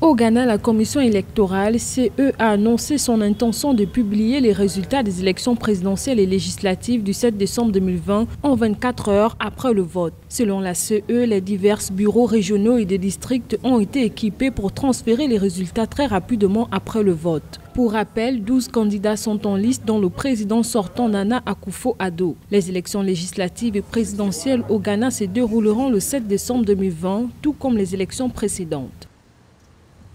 Au Ghana, la commission électorale CE a annoncé son intention de publier les résultats des élections présidentielles et législatives du 7 décembre 2020 en 24 heures après le vote. Selon la CE, les divers bureaux régionaux et des districts ont été équipés pour transférer les résultats très rapidement après le vote. Pour rappel, 12 candidats sont en liste dont le président sortant Nana Akufo-Addo. Les élections législatives et présidentielles au Ghana se dérouleront le 7 décembre 2020, tout comme les élections précédentes.